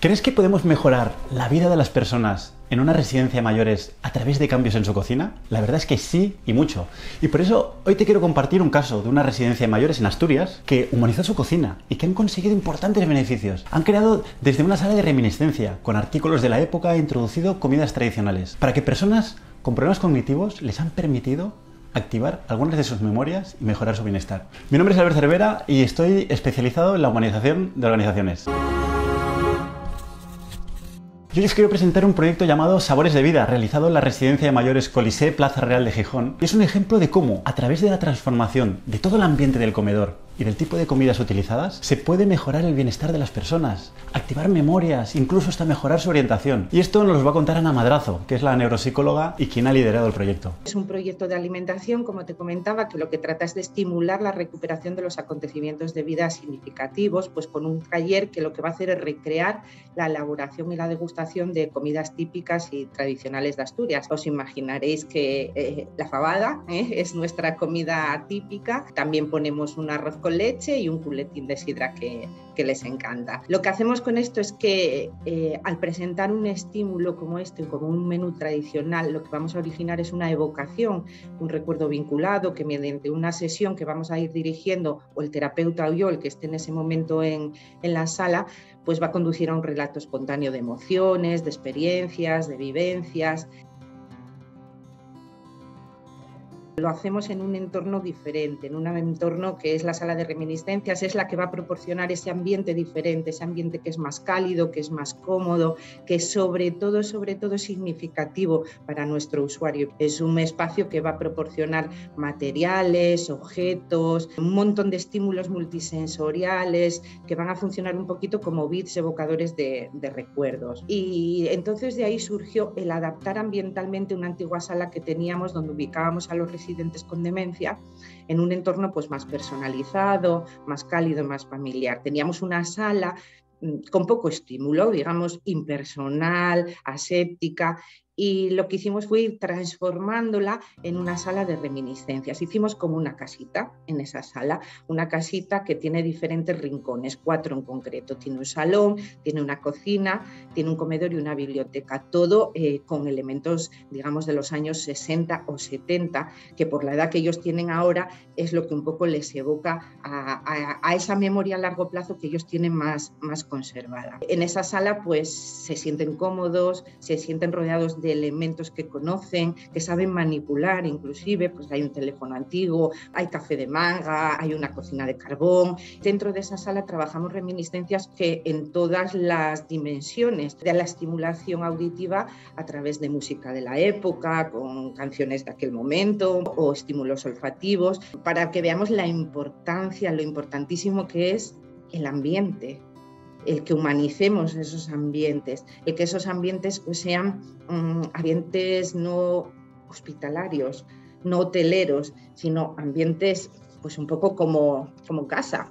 ¿Crees que podemos mejorar la vida de las personas en una residencia de mayores a través de cambios en su cocina? La verdad es que sí y mucho. Y por eso hoy te quiero compartir un caso de una residencia de mayores en Asturias que humanizó su cocina y que han conseguido importantes beneficios. Han creado desde una sala de reminiscencia con artículos de la época e introducido comidas tradicionales para que personas con problemas cognitivos les han permitido activar algunas de sus memorias y mejorar su bienestar. Mi nombre es Albert Cervera y estoy especializado en la humanización de organizaciones. Yo os quiero presentar un proyecto llamado Sabores de Vida, realizado en la Residencia de Mayores Colisée Plaza Real de Gijón. Y es un ejemplo de cómo, a través de la transformación de todo el ambiente del comedor y del tipo de comidas utilizadas, se puede mejorar el bienestar de las personas, activar memorias, incluso hasta mejorar su orientación. Y esto nos lo va a contar Ana Madrazo, que es la neuropsicóloga y quien ha liderado el proyecto. Es un proyecto de alimentación, como te comentaba, que lo que trata es de estimular la recuperación de los acontecimientos de vida significativos, pues con un taller que lo que va a hacer es recrear la elaboración y la degustación de comidas típicas y tradicionales de Asturias. Os imaginaréis que eh, la fabada eh, es nuestra comida típica. También ponemos un arroz con leche y un culetín de sidra que, les encanta. Lo que hacemos con esto es que eh, al presentar un estímulo como este, como un menú tradicional, lo que vamos a originar es una evocación, un recuerdo vinculado que mediante una sesión que vamos a ir dirigiendo o el terapeuta o el que esté en ese momento en, en la sala, pues va a conducir a un relato espontáneo de emociones, de experiencias, de vivencias lo hacemos en un entorno diferente, en un entorno que es la sala de reminiscencias, es la que va a proporcionar ese ambiente diferente, ese ambiente que es más cálido, que es más cómodo, que sobre todo, sobre todo es significativo para nuestro usuario. Es un espacio que va a proporcionar materiales, objetos, un montón de estímulos multisensoriales que van a funcionar un poquito como bits evocadores de, recuerdos. Y entonces de ahí surgió el adaptar ambientalmente una antigua sala que teníamos donde ubicábamos a los residentes con demencia en un entorno pues, más personalizado, más cálido, más familiar. Teníamos una sala mm, con poco estímulo, digamos, impersonal, aséptica, y lo que hicimos fue ir transformándola en una sala de reminiscencias. Hicimos como una casita en esa sala, una casita que tiene diferentes rincones, cuatro en concreto. Tiene un salón, tiene una cocina, tiene un comedor y una biblioteca, todo eh, con elementos, digamos, de los años 60 o 70, que por la edad que ellos tienen ahora es lo que un poco les evoca a, esa memoria a largo plazo que ellos tienen más, más conservada. En esa sala pues se sienten cómodos, se sienten rodeados de elementos que conocen, que saben manipular inclusive, pues hay un teléfono antiguo, hay café de manga, hay una cocina de carbón. Dentro de esa sala trabajamos reminiscencias que en todas las dimensiones de la estimulación auditiva a través de música de la época, con canciones de aquel momento o estímulos olfativos, para que veamos la importancia, lo importantísimo que es el ambiente, el que humanicemos esos ambientes, el que esos ambientes pues, sean mm, ambientes no hospitalarios, no hoteleros, sino ambientes pues un poco como, como casa,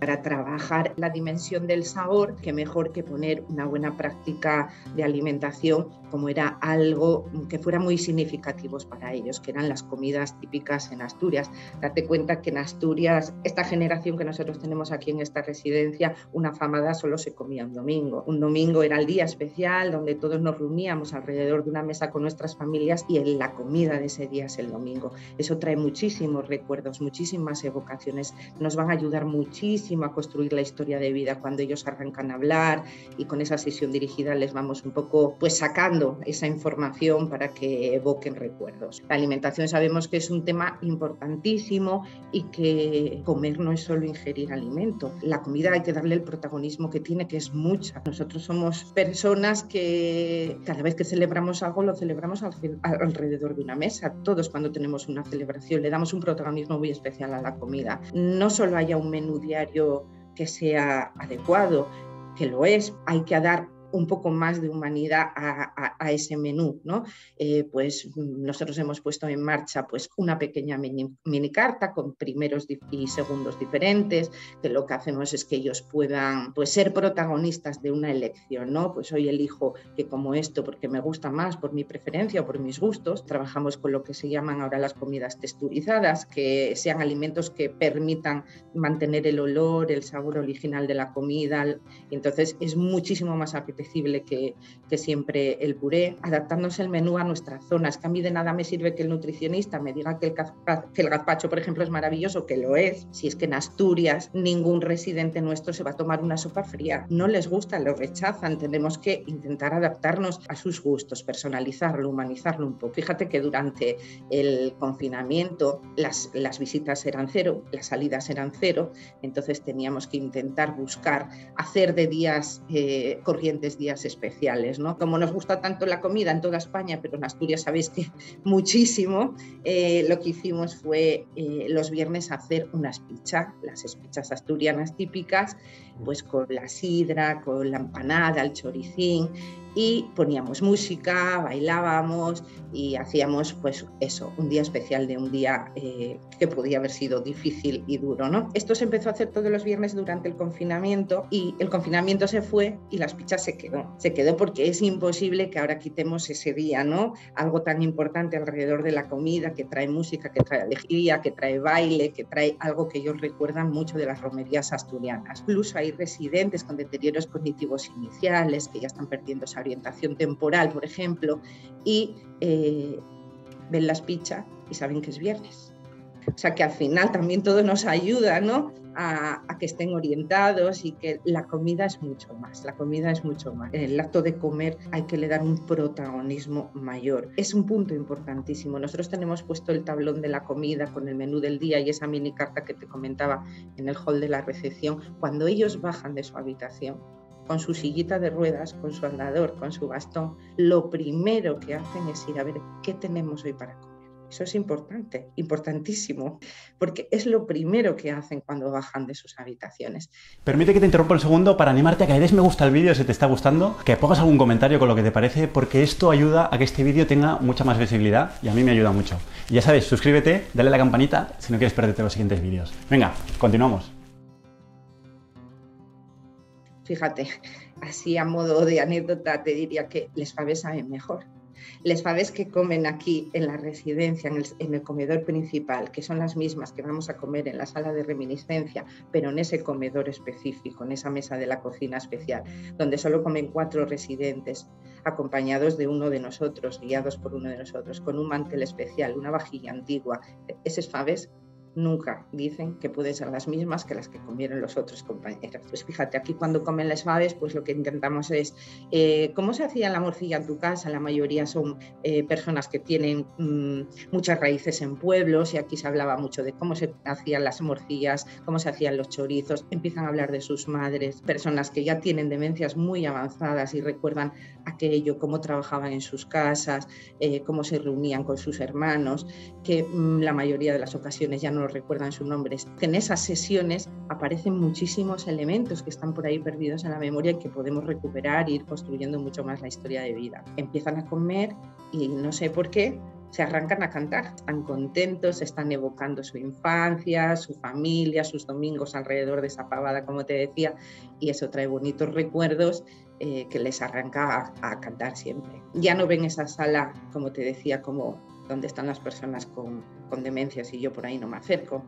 para trabajar la dimensión del sabor, que mejor que poner una buena práctica de alimentación como era algo que fuera muy significativo para ellos, que eran las comidas típicas en Asturias. Date cuenta que en Asturias, esta generación que nosotros tenemos aquí en esta residencia, una famada solo se comía un domingo. Un domingo era el día especial donde todos nos reuníamos alrededor de una mesa con nuestras familias y la comida de ese día es el domingo. Eso trae muchísimos recuerdos, muchísimas evocaciones, nos van a ayudar muchísimo a construir la historia de vida cuando ellos arrancan a hablar y con esa sesión dirigida les vamos un poco pues sacando esa información para que evoquen recuerdos. La alimentación sabemos que es un tema importantísimo y que comer no es solo ingerir alimento. La comida hay que darle el protagonismo que tiene, que es mucha. Nosotros somos personas que cada vez que celebramos algo lo celebramos alrededor de una mesa. Todos cuando tenemos una celebración le damos un protagonismo muy especial a la comida. No solo haya un menú diario que sea adecuado, que lo es, hay que dar un poco más de humanidad a, ese menú. ¿no? Eh, pues nosotros hemos puesto en marcha pues, una pequeña mini, carta con primeros y segundos diferentes, que lo que hacemos es que ellos puedan pues, ser protagonistas de una elección. ¿no? Pues hoy elijo que como esto, porque me gusta más, por mi preferencia o por mis gustos, trabajamos con lo que se llaman ahora las comidas texturizadas, que sean alimentos que permitan mantener el olor, el sabor original de la comida. Entonces es muchísimo más apetecible que, que siempre el puré, adaptándose el menú a nuestras zonas, que a mí de nada me sirve que el nutricionista me diga que el, que el gazpacho, por ejemplo, es maravilloso, que lo es, si es que en Asturias ningún residente nuestro se va a tomar una sopa fría. No les gusta, lo rechazan. Tenemos que intentar adaptarnos a sus gustos, personalizarlo, humanizarlo un poco. Fíjate que durante el confinamiento las, las visitas eran cero, las salidas eran cero, entonces teníamos que intentar buscar hacer de días eh, corrientes días especiales. ¿no? Como nos gusta tanto la comida en toda España, pero en Asturias sabéis que muchísimo, eh, lo que hicimos fue eh, los viernes hacer unas pizzas, las espichas asturianas típicas, pues con la sidra, con la empanada, el choricín, y poníamos música, bailábamos y hacíamos pues eso, un día especial de un día eh, que podía haber sido difícil y duro, ¿no? Esto se empezó a hacer todos los viernes durante el confinamiento y el confinamiento se fue y las pizzas se quedó. Se quedó porque es imposible que ahora quitemos ese día, ¿no? Algo tan importante alrededor de la comida que trae música, que trae alegría, que trae baile, que trae algo que ellos recuerdan mucho de las romerías asturianas. Incluso hay residentes con deterioros cognitivos iniciales que ya están perdiendo esa orientación temporal, por ejemplo, y eh, ven las pizzas y saben que es viernes. O sea que al final también todo nos ayuda ¿no? a, que estén orientados y que la comida es mucho más, la comida es mucho más. En el acto de comer hay que le dar un protagonismo mayor. Es un punto importantísimo. Nosotros tenemos puesto el tablón de la comida con el menú del día y esa mini carta que te comentaba en el hall de la recepción. Cuando ellos bajan de su habitación, con su sillita de ruedas, con su andador, con su bastón, lo primero que hacen es ir a ver qué tenemos hoy para comer. Eso es importante, importantísimo, porque es lo primero que hacen cuando bajan de sus habitaciones. Permite que te interrumpa un segundo para animarte a que des me gusta al vídeo si te está gustando, que pongas algún comentario con lo que te parece, porque esto ayuda a que este vídeo tenga mucha más visibilidad y a mí me ayuda mucho. Y ya sabes, suscríbete, dale a la campanita si no quieres perderte los siguientes vídeos. Venga, continuamos. Fíjate, así a modo de anécdota te diría que les faves saben mejor. Les faves que comen aquí en la residencia, en el, comedor principal, que son las mismas que vamos a comer en la sala de reminiscencia, pero en ese comedor específico, en esa mesa de la cocina especial, donde solo comen cuatro residentes, acompañados de uno de nosotros, guiados por uno de nosotros, con un mantel especial, una vajilla antigua. Esos faves nunca dicen que pueden ser las mismas que las que comieron los otros compañeros. Pues fíjate, aquí cuando comen las faves, pues lo que intentamos es, eh, ¿cómo se hacía la morcilla en tu casa? La mayoría son eh, personas que tienen mm, muchas raíces en pueblos y aquí se hablaba mucho de cómo se hacían las morcillas, cómo se hacían los chorizos, empiezan a hablar de sus madres, personas que ya tienen demencias muy avanzadas y recuerdan aquello, cómo trabajaban en sus casas, eh, cómo se reunían con sus hermanos, que mm, la mayoría de las ocasiones ya no recuerdan sus nombres. En esas sesiones aparecen muchísimos elementos que están por ahí perdidos en la memoria y que podemos recuperar e ir construyendo mucho más la historia de vida. Empiezan a comer y no sé por qué, se arrancan a cantar, están contentos, están evocando su infancia, su familia, sus domingos alrededor de esa pavada, como te decía, y eso trae bonitos recuerdos eh, que les arranca a, a, cantar siempre. Ya no ven esa sala, como te decía, como donde están las personas con, con demencias y yo por ahí no me acerco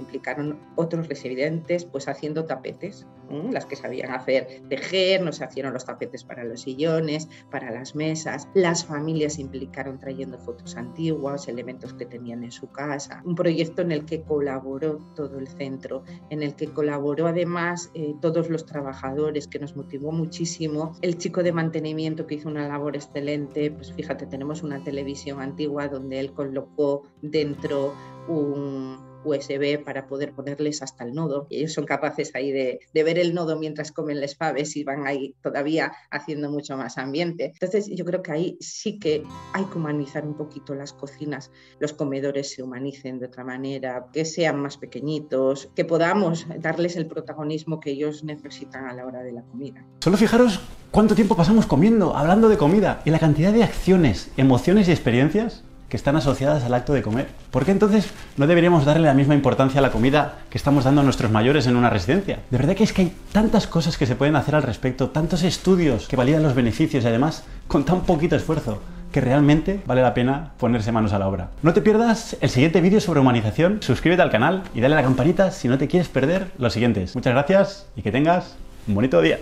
implicaron otros residentes pues haciendo tapetes, las que sabían hacer tejer, nos hicieron los tapetes para los sillones, para las mesas, las familias se implicaron trayendo fotos antiguas, elementos que tenían en su casa, un proyecto en el que colaboró todo el centro, en el que colaboró además eh, todos los trabajadores, que nos motivó muchísimo, el chico de mantenimiento que hizo una labor excelente, pues fíjate, tenemos una televisión antigua donde él colocó dentro un USB para poder ponerles hasta el nodo. Y ellos son capaces ahí de, ver el nodo mientras comen les faves y van ahí todavía haciendo mucho más ambiente. Entonces yo creo que ahí sí que hay que humanizar un poquito las cocinas, los comedores se humanicen de otra manera, que sean más pequeñitos, que podamos darles el protagonismo que ellos necesitan a la hora de la comida. Solo fijaros cuánto tiempo pasamos comiendo, hablando de comida y la cantidad de acciones, emociones y experiencias que están asociadas al acto de comer. ¿Por qué entonces no deberíamos darle la misma importancia a la comida que estamos dando a nuestros mayores en una residencia? De verdad que es que hay tantas cosas que se pueden hacer al respecto, tantos estudios que validan los beneficios y además con tan poquito esfuerzo que realmente vale la pena ponerse manos a la obra. No te pierdas el siguiente vídeo sobre humanización, suscríbete al canal y dale a la campanita si no te quieres perder los siguientes. Muchas gracias y que tengas un bonito día.